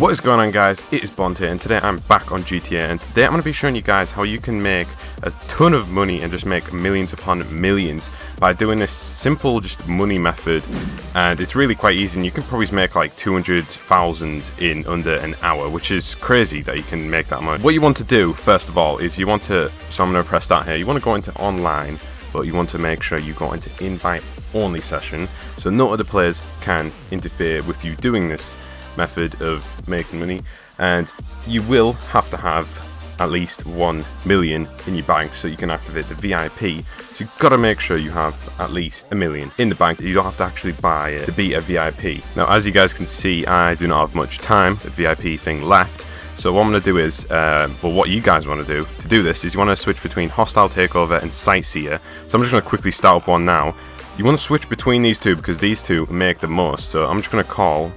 What is going on guys, it is Bond here and today I'm back on GTA and today I'm going to be showing you guys how you can make a ton of money and just make millions upon millions by doing this simple just money method and it's really quite easy and you can probably make like 200,000 in under an hour which is crazy that you can make that much. What you want to do first of all is you want to, so I'm going to press that here, you want to go into online but you want to make sure you go into invite only session so no other players can interfere with you doing this method of making money. And you will have to have at least 1 million in your bank so you can activate the VIP so you've got to make sure you have at least a million in the bank. You don't have to actually buy it to be a VIP now as you guys can see I do not have much time. The VIP thing left. So what I'm going to do is, uh, well what you guys want to do to do this is you want to switch between Hostile Takeover and Sightseer so I'm just going to quickly start up one now. You want to switch between these two because these two make the most. So I'm just going to call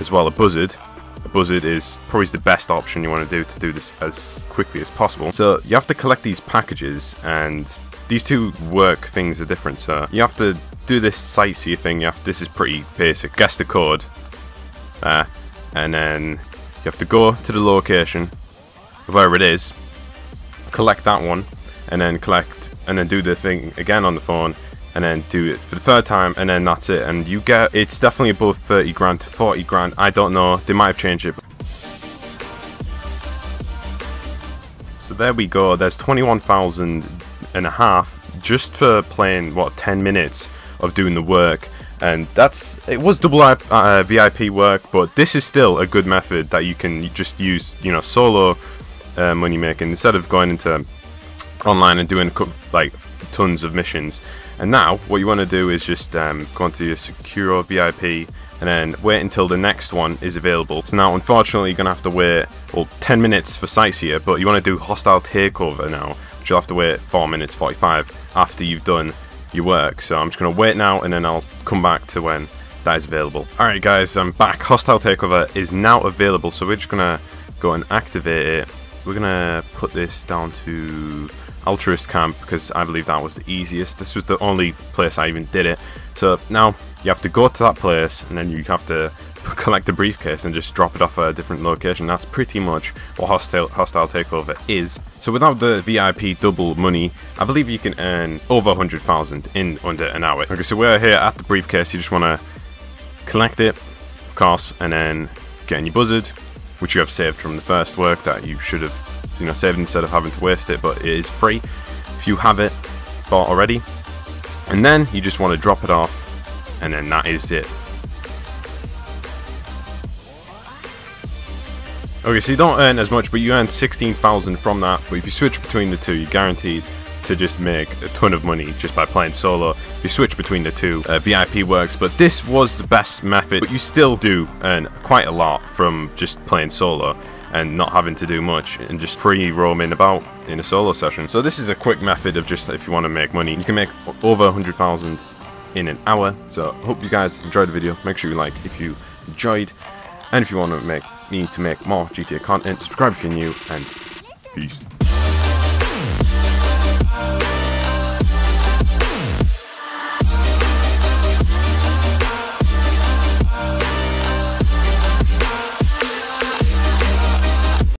as well a buzzard. A buzzard is probably the best option you want to do to do this as quickly as possible. So you have to collect these packages and these two work things are different. So you have to do this sightseer thing. You have to, this is pretty basic. Guess the code, uh, and then you have to go to the location, wherever it is, collect that one, and then collect and then do the thing again on the phone and then do it for the third time and then that's it. And you get it's definitely above 30 grand to 40 grand. I don't know. They might have changed it. So there we go. There's 21,000 and a half just for playing what 10 minutes of doing the work. And that's it was double uh, VIP work but this is still a good method that you can just use you know solo uh, money making instead of going into online and doing like tons of missions and now, what you want to do is just um, go onto your Secure VIP and then wait until the next one is available. So now, unfortunately, you're going to have to wait, well, 10 minutes for Sightseer, but you want to do Hostile Takeover now, which you'll have to wait 4 minutes 45 after you've done your work. So I'm just going to wait now and then I'll come back to when that is available. Alright guys, I'm back. Hostile Takeover is now available, so we're just going to go and activate it. We're going to put this down to altruist camp because I believe that was the easiest. This was the only place I even did it. So now you have to go to that place and then you have to collect the briefcase and just drop it off at a different location. That's pretty much what hostile, hostile takeover is. So without the VIP double money, I believe you can earn over 100,000 in under an hour. Okay, so we're here at the briefcase. You just want to collect it, of course, and then get in your buzzard, which you have saved from the first work that you should have you know, saved instead of having to waste it, but it is free if you have it bought already. And then you just want to drop it off, and then that is it. Okay, so you don't earn as much, but you earn 16,000 from that. But if you switch between the two, you're guaranteed to just make a ton of money just by playing solo. You switch between the two, uh, VIP works, but this was the best method. But you still do earn quite a lot from just playing solo and not having to do much and just free roaming about in a solo session. So this is a quick method of just if you want to make money. You can make over 100,000 in an hour. So hope you guys enjoyed the video. Make sure you like if you enjoyed. And if you want to make me to make more GTA content, subscribe if you're new and peace.